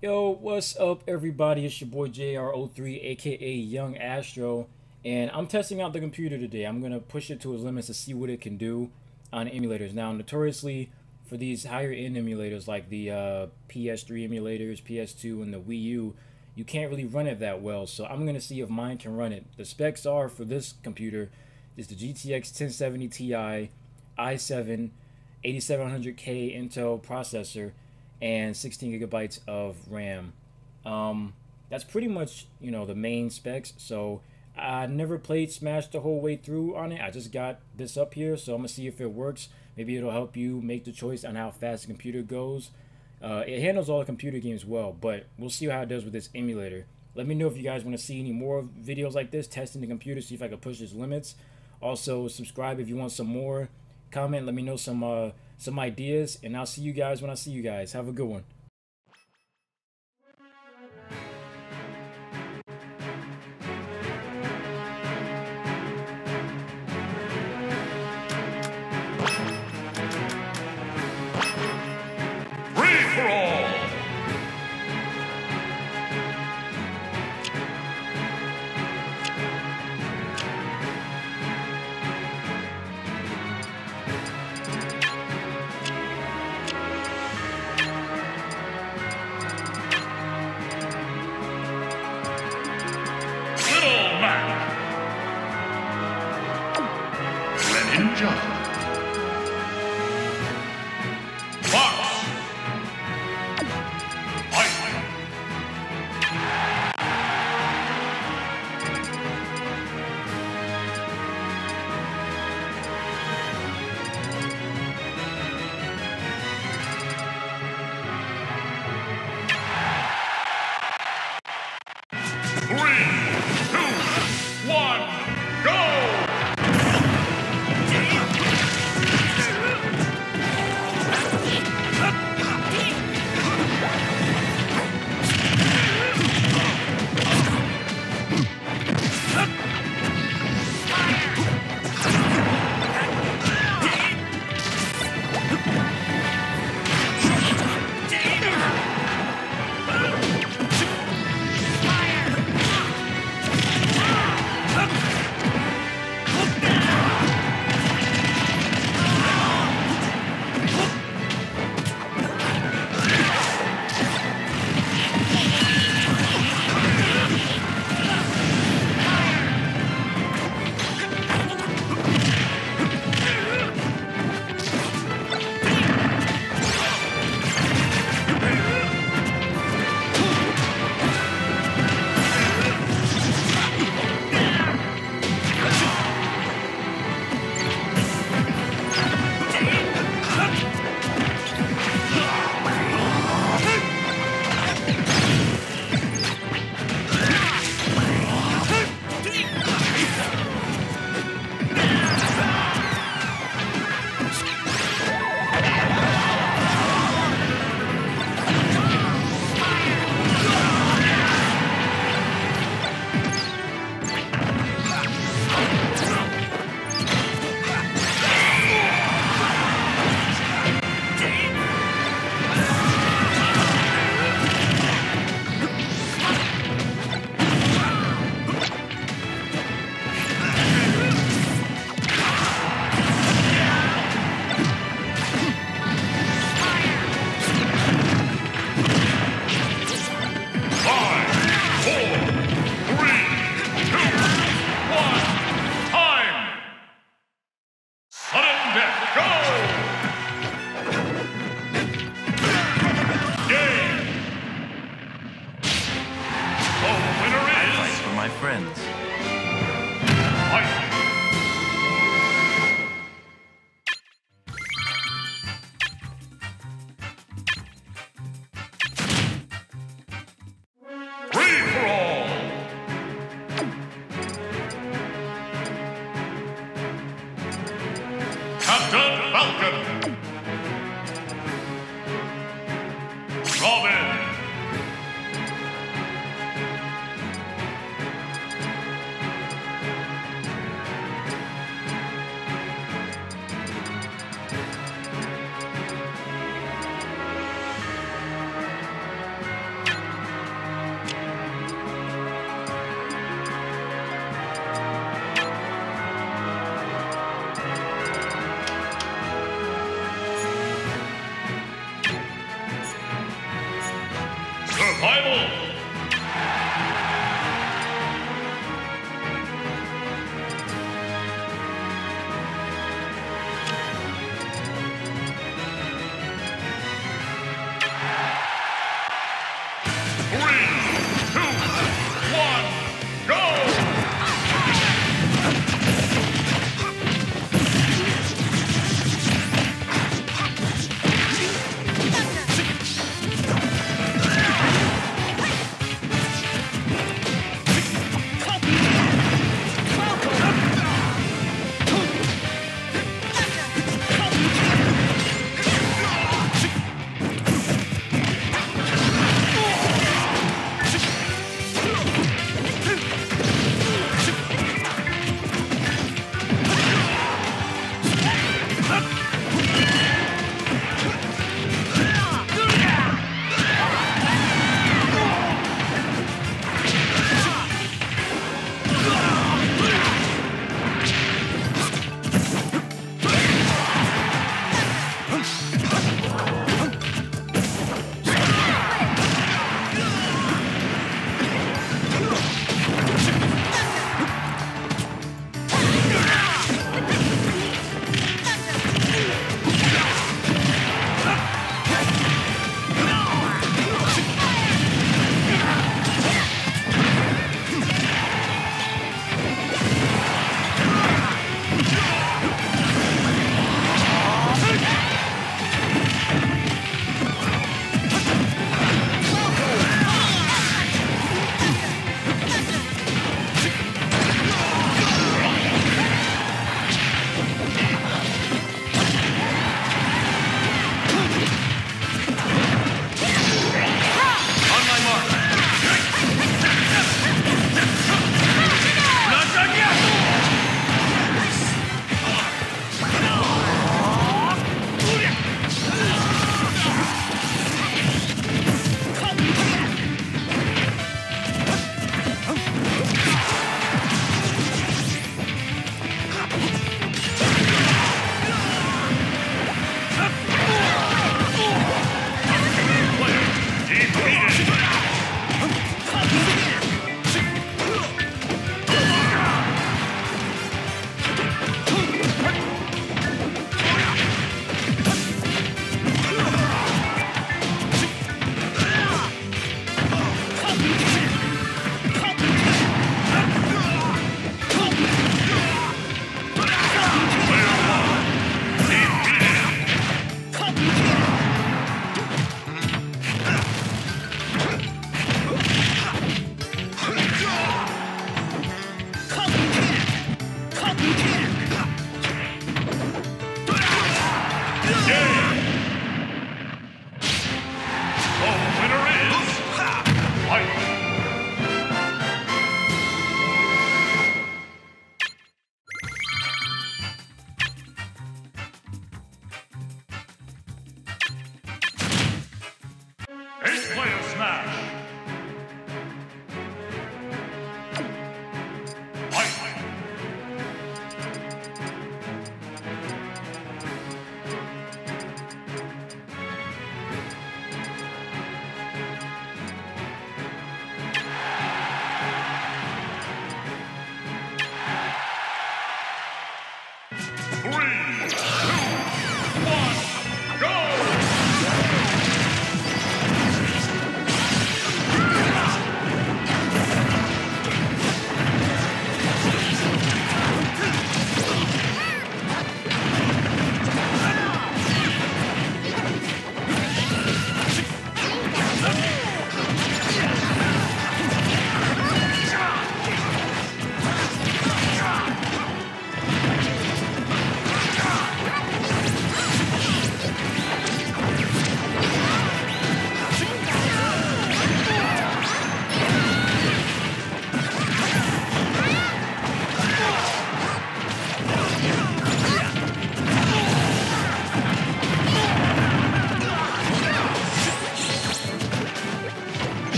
Yo, what's up, everybody? It's your boy JR03, aka Young Astro, and I'm testing out the computer today. I'm gonna push it to its limits to see what it can do on emulators. Now, notoriously, for these higher end emulators like the uh, PS3 emulators, PS2, and the Wii U, you can't really run it that well. So I'm gonna see if mine can run it. The specs are for this computer is the GTX 1070 Ti, i7, 8700K Intel processor and 16 gigabytes of RAM. Um, that's pretty much you know the main specs. So I never played Smash the whole way through on it. I just got this up here, so I'm gonna see if it works. Maybe it'll help you make the choice on how fast the computer goes. Uh, it handles all the computer games well, but we'll see how it does with this emulator. Let me know if you guys want to see any more videos like this, testing the computer, see if I can push its limits. Also, subscribe if you want some more. Comment, let me know some uh, some ideas, and I'll see you guys when I see you guys. Have a good one.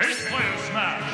Ace Player Smash.